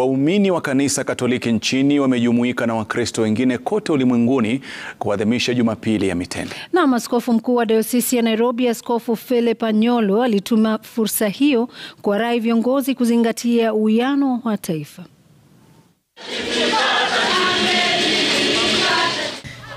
Waumini wa kanisa Katoliki nchini wamejumuika na Wakristo wengine kote ulimwenguni kuadhimisha Jumapili ya Mitende. Naam, askofu mkuu wa dayosisi ya Nairobi Askofu Philip Anyolo alituma fursa hiyo kuwarai viongozi kuzingatia uwiano wa taifa.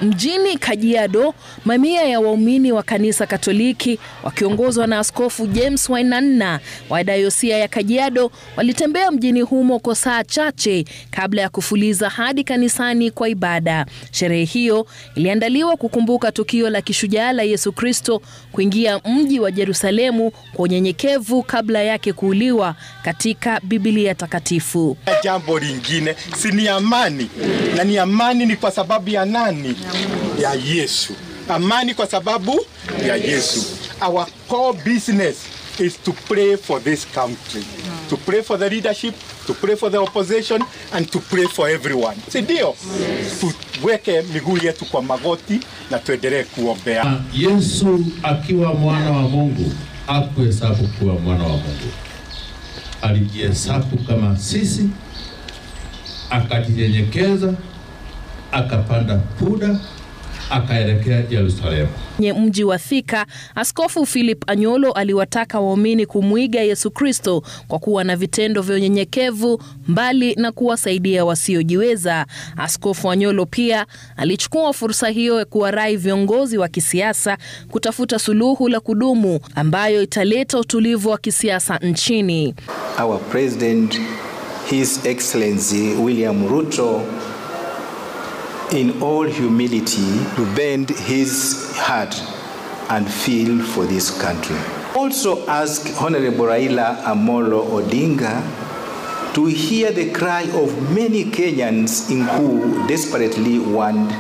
Mjini Kajiado, mamia ya waumini wa kanisa Katoliki wakiongozwa na Askofu James Wainanna wa dayosia ya Kajiado walitembea mjini humo kwa saa chache kabla ya kufuliza hadi kanisani kwa ibada. Sherehe hiyo iliandaliwa kukumbuka tukio la kishujaa la Yesu Kristo kuingia mji wa Yerusalemu kwa unyenyekevu kabla yake kuuliwa katika Biblia Takatifu. Jambo lingine si ni amani, na ni amani ni kwa sababu ya nani? Ya Yesu. Amani kwa sababu ya Yesu. Our core business is to pray for this country, to pray for the leadership, to pray for the opposition and to pray for everyone. Si ndio? Tuweke miguu yetu kwa magoti na tuendelee kuombea. Yesu akiwa mwana wa Mungu hakuhesabu kuwa mwana wa Mungu, alijihesabu kama sisi, akajinyenyekeza, akapanda punda, akaelekea Yerusalemu. Nye mji wa Thika, Askofu Philip Anyolo aliwataka waumini kumwiga Yesu Kristo kwa kuwa na vitendo vya unyenyekevu mbali na kuwasaidia wasiojiweza. Askofu Anyolo pia alichukua fursa hiyo ya kuwarai viongozi wa kisiasa kutafuta suluhu la kudumu ambayo italeta utulivu wa kisiasa nchini. Our President, His Excellency William Ruto in all humility to bend his heart and feel for this country. Also ask Honorable Raila Amolo Odinga to hear the cry of many Kenyans in who desperately want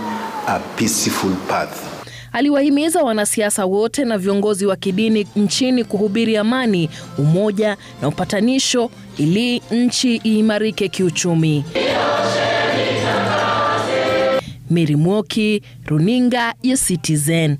a peaceful path. Aliwahimiza wanasiasa wote na viongozi wa kidini nchini kuhubiri amani, umoja na upatanisho ili nchi iimarike kiuchumi. Mary Mwoki, Runinga ya Citizen.